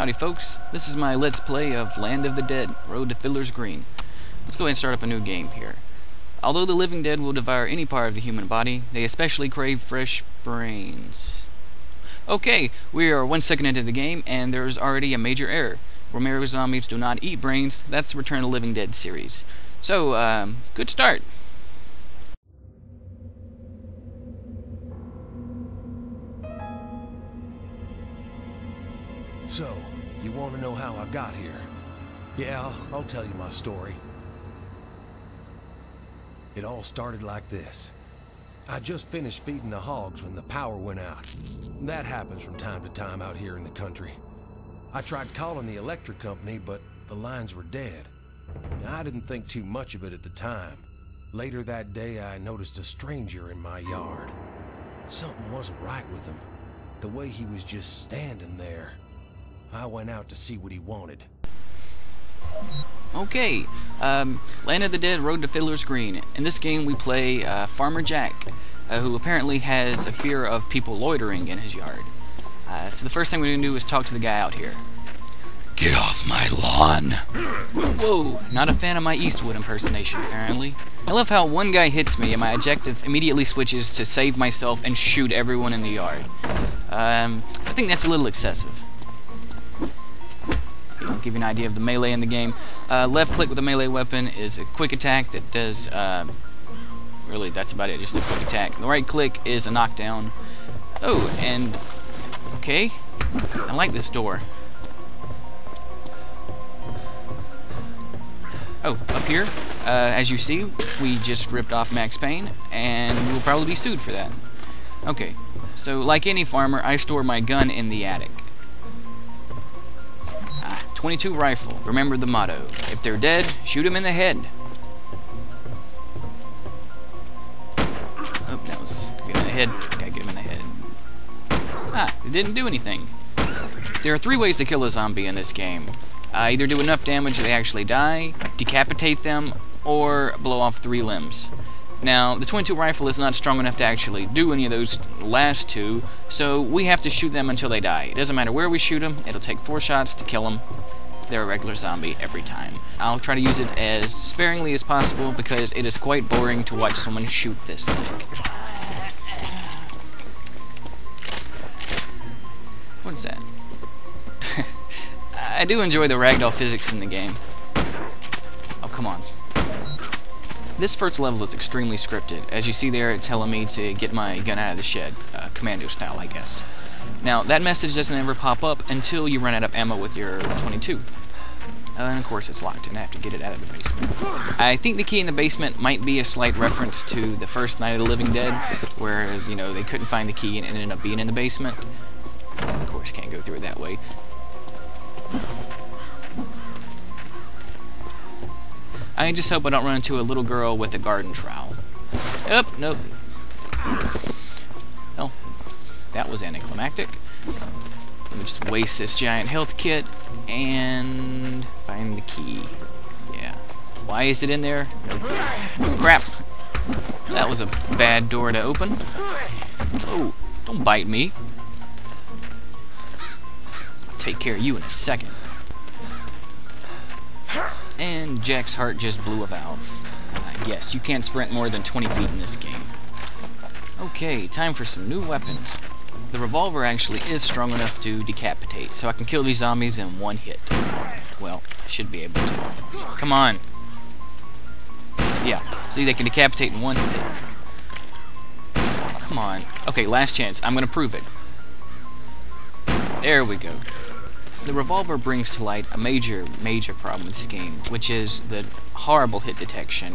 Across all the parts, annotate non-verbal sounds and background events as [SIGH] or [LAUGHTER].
Howdy folks, this is my Let's Play of Land of the Dead, Road to Fiddler's Green. Let's go ahead and start up a new game here. Although the living dead will devour any part of the human body, they especially crave fresh brains. Okay, we are one second into the game, and there's already a major error. Romero zombies do not eat brains, that's the Return of the Living Dead series. So, um, good start. You want to know how I got here? Yeah, I'll, tell you my story. It all started like this. I just finished feeding the hogs when the power went out. That happens from time to time out here in the country. I tried calling the electric company, but the lines were dead. I didn't think too much of it at the time. Later that day, I noticed a stranger in my yard. Something wasn't right with him. The way he was just standing there. I went out to see what he wanted. Okay, um, Land of the Dead, Road to Fiddler's Green. In this game we play uh, Farmer Jack, uh, who apparently has a fear of people loitering in his yard. Uh, so the first thing we're going to do is talk to the guy out here. Get off my lawn. Whoa, not a fan of my Eastwood impersonation, apparently. I love how one guy hits me and my objective immediately switches to save myself and shoot everyone in the yard. Um, I think that's a little excessive. Give you an idea of the melee in the game. Uh, left click with a melee weapon is a quick attack that does, uh, really that's about it, just a quick attack. The right click is a knockdown. Oh, and, okay, I like this door. Oh, up here, uh, as you see, we just ripped off Max Payne, and we will probably be sued for that. Okay, so like any farmer, I store my gun in the attic. Ah, 22 rifle. Remember the motto. If they're dead, shoot them in the head. Oh, that was get in the head. Gotta get him in the head. Ah, it didn't do anything. There are three ways to kill a zombie in this game. Uh, either do enough damage that they actually die, decapitate them, or blow off three limbs. Now, the 22 rifle is not strong enough to actually do any of those last two, so we have to shoot them until they die. It doesn't matter where we shoot them, it'll take four shots to kill them they're a regular zombie every time. I'll try to use it as sparingly as possible because it is quite boring to watch someone shoot this thing. What's that? [LAUGHS] I do enjoy the ragdoll physics in the game. Oh, come on. This first level is extremely scripted. As you see there, it's telling me to get my gun out of the shed. Uh, commando style, I guess. Now, that message doesn't ever pop up until you run out of ammo with your 22. Uh, and of course it's locked, and I have to get it out of the basement. I think the key in the basement might be a slight reference to the first Night of the Living Dead, where, you know, they couldn't find the key and ended up being in the basement. Of course, can't go through it that way. I just hope I don't run into a little girl with a garden trowel. Nope, nope. Well, that was anticlimactic. Let me just waste this giant health kit and find the key. Yeah. Why is it in there? No crap. That was a bad door to open. Oh, don't bite me. I'll take care of you in a second. And Jack's heart just blew a valve. Uh, yes, you can't sprint more than 20 feet in this game. Okay, time for some new weapons. The revolver actually is strong enough to decapitate, so I can kill these zombies in one hit. Well, I should be able to. Come on! Yeah, see, they can decapitate in one hit. Come on. Okay, last chance. I'm gonna prove it. There we go. The revolver brings to light a major, major problem with this game, which is the horrible hit detection,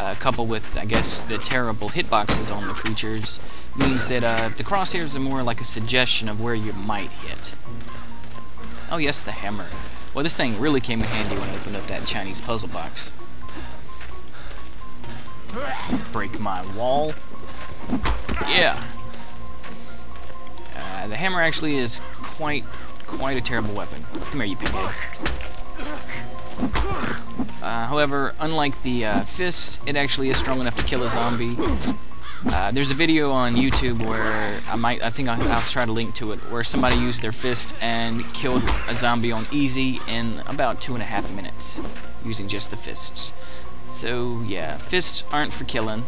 uh, coupled with, I guess, the terrible hitboxes on the creatures, means that uh, the crosshairs are more like a suggestion of where you might hit. Oh yes, the hammer. Well, this thing really came in handy when I opened up that Chinese puzzle box. Break my wall. Yeah. Uh, the hammer actually is quite quite a terrible weapon. Come here, you pighead. Uh, however, unlike the uh, fist, it actually is strong enough to kill a zombie. Uh, there's a video on YouTube where I might, I think I'll, I'll, try to link to it, where somebody used their fist and killed a zombie on easy in about two and a half minutes using just the fists. So yeah, fists aren't for killing.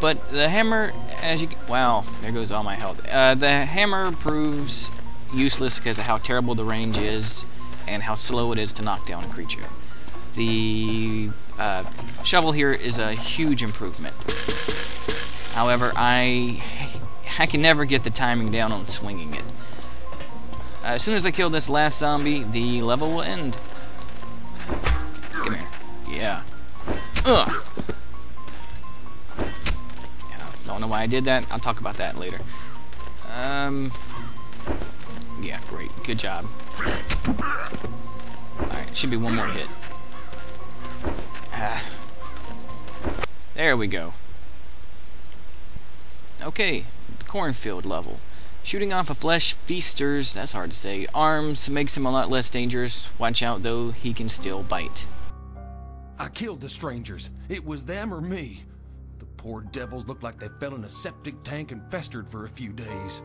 But the hammer, as you wow, there goes all my health. Uh, the hammer proves useless because of how terrible the range is and how slow it is to knock down a creature. The uh, shovel here is a huge improvement. However, I I can never get the timing down on swinging it. Uh, as soon as I kill this last zombie, the level will end. Come here. Yeah. Ugh. Don't know why I did that. I'll talk about that later. Um. Good job. Alright, should be one more hit. Ah. There we go. Okay, the cornfield level. Shooting off a flesh feaster's, that's hard to say, arms makes him a lot less dangerous. Watch out though, he can still bite. I killed the strangers. It was them or me. The poor devils looked like they fell in a septic tank and festered for a few days.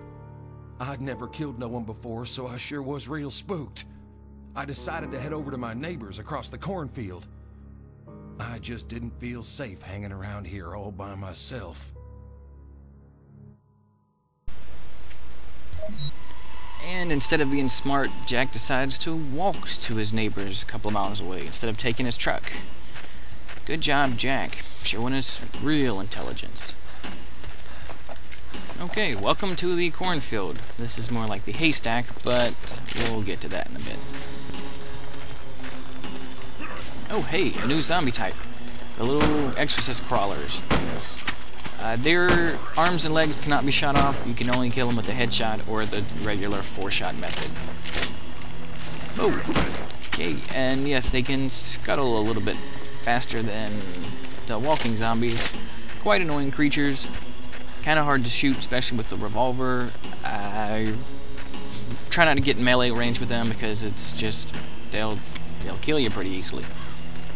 I'd never killed no one before, so I sure was real spooked. I decided to head over to my neighbors across the cornfield. I just didn't feel safe hanging around here all by myself. And instead of being smart, Jack decides to walk to his neighbors a couple of miles away instead of taking his truck. Good job, Jack, showing us real intelligence. Okay, welcome to the cornfield. This is more like the haystack, but we'll get to that in a bit. Oh, hey, a new zombie type. The little exorcist crawlers things. Uh, their arms and legs cannot be shot off. You can only kill them with the headshot or the regular four-shot method. Oh, okay, and yes, they can scuttle a little bit faster than the walking zombies. Quite annoying creatures. Kind of hard to shoot, especially with the revolver. I try not to get in melee range with them because it's just they'll they'll kill you pretty easily.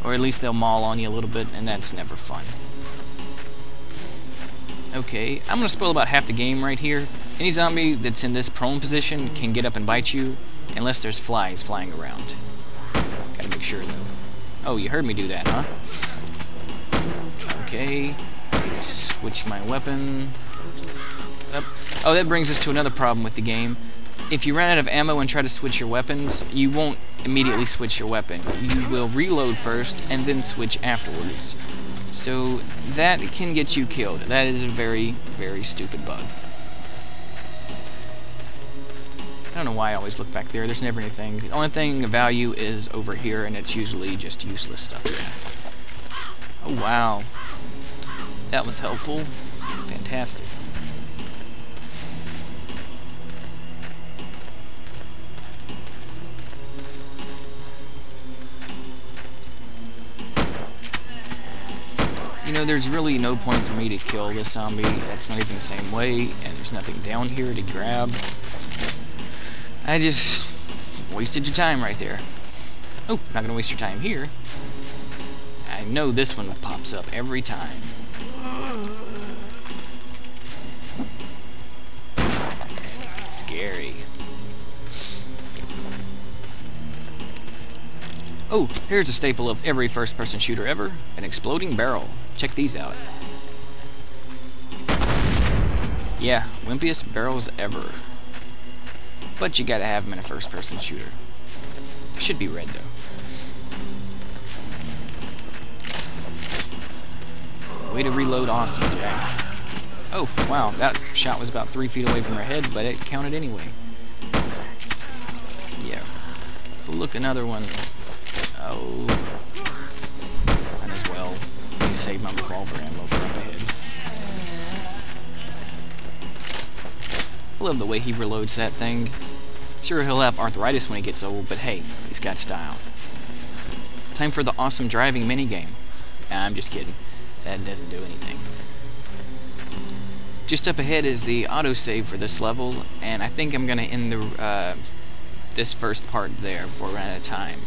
Or at least they'll maul on you a little bit, and that's never fun. Okay, I'm to spoil about half the game right here. Any zombie that's in this prone position can get up and bite you, unless there's flies flying around. Gotta make sure, though. Oh, you heard me do that, huh? Okay, switch my weapon. Oh, that brings us to another problem with the game if you run out of ammo and try to switch your weapons, you won't immediately switch your weapon. You will reload first and then switch afterwards. So that can get you killed. That is a very, very stupid bug. I don't know why I always look back there. There's never anything. The only thing of value is over here, and it's usually just useless stuff. Oh, wow. That was helpful. Fantastic. You know, there's really no point for me to kill this zombie. That's not even the same way, and there's nothing down here to grab. I just wasted your time right there. Oh, not gonna waste your time here. I know this one pops up every time. Oh, here's a staple of every first-person shooter ever, an exploding barrel. Check these out. Yeah, wimpiest barrels ever. But you gotta have them in a first-person shooter. Should be red, though. Way to reload awesome, Jack. Oh, wow, that shot was about three feet away from her head, but it counted anyway. Yeah. Look, another one. Oh. Might as well save my revolver ammo for up ahead. I love the way he reloads that thing. Sure, he'll have arthritis when he gets old, but hey, he's got style. Time for the awesome driving minigame. Nah, I'm just kidding. That doesn't do anything. Just up ahead is the autosave for this level, and I think I'm going to end the, uh, this first part there before we run out of time.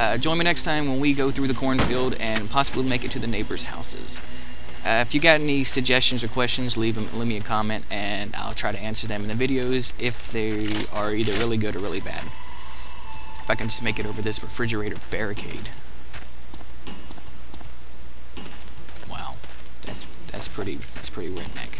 Uh, join me next time when we go through the cornfield and possibly make it to the neighbors' houses. Uh, if you got any suggestions or questions, leave them, leave me a comment, and I'll try to answer them in the videos if they are either really good or really bad. If I can just make it over this refrigerator barricade. Wow, that's that's pretty that's pretty redneck.